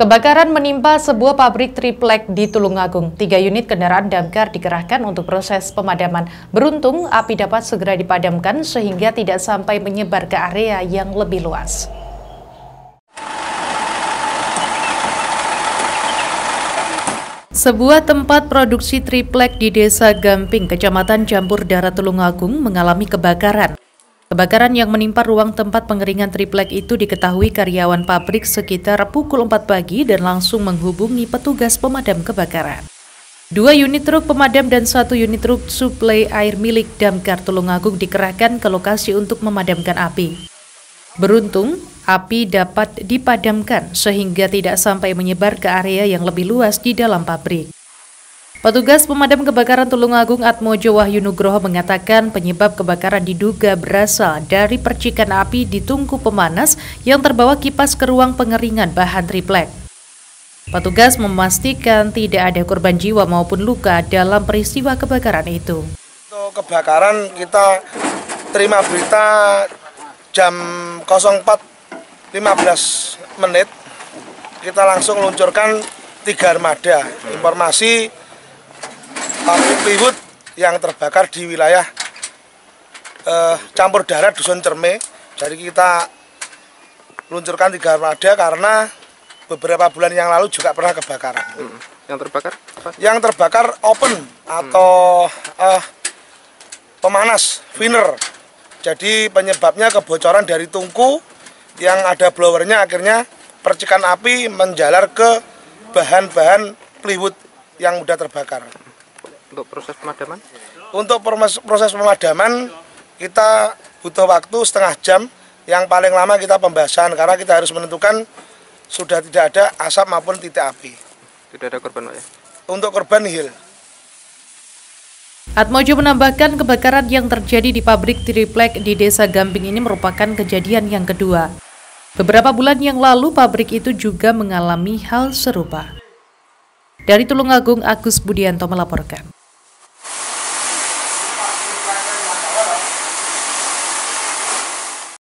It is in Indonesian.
Kebakaran menimpa sebuah pabrik triplek di Tulungagung. Tiga unit kendaraan damkar dikerahkan untuk proses pemadaman. Beruntung, api dapat segera dipadamkan sehingga tidak sampai menyebar ke area yang lebih luas. Sebuah tempat produksi triplek di Desa Gamping, Kecamatan Campur Darat Tulungagung mengalami kebakaran. Kebakaran yang menimpa ruang tempat pengeringan triplek itu diketahui karyawan pabrik sekitar pukul 4 pagi dan langsung menghubungi petugas pemadam kebakaran. Dua unit truk pemadam dan satu unit truk suplai air milik Damkar Tulungagung dikerahkan ke lokasi untuk memadamkan api. Beruntung, api dapat dipadamkan sehingga tidak sampai menyebar ke area yang lebih luas di dalam pabrik. Petugas pemadam kebakaran Tulungagung Atmojo Wahyu Nugroho mengatakan penyebab kebakaran diduga berasal dari percikan api di tungku pemanas yang terbawa kipas ke ruang pengeringan bahan triplek. Petugas memastikan tidak ada korban jiwa maupun luka dalam peristiwa kebakaran itu. Untuk kebakaran kita terima berita jam 04.15 menit kita langsung luncurkan tiga armada informasi pabrik plywood yang terbakar di wilayah eh, campur darat Dusun Cerme. Jadi kita luncurkan tiga armada karena beberapa bulan yang lalu juga pernah kebakaran. Hmm. Yang terbakar? Apa? Yang terbakar open atau hmm. eh, pemanas, finer. Jadi penyebabnya kebocoran dari tungku yang ada blowernya akhirnya percikan api menjalar ke bahan-bahan plywood yang sudah terbakar untuk proses pemadaman? Untuk proses pemadaman kita butuh waktu setengah jam. Yang paling lama kita pembahasan karena kita harus menentukan sudah tidak ada asap maupun titik api. Tidak ada korban, Pak ya? Untuk korban nihil. Atmojo menambahkan kebakaran yang terjadi di pabrik triplek di Desa Gamping ini merupakan kejadian yang kedua. Beberapa bulan yang lalu pabrik itu juga mengalami hal serupa. Dari Tulungagung, Agus Budianto melaporkan.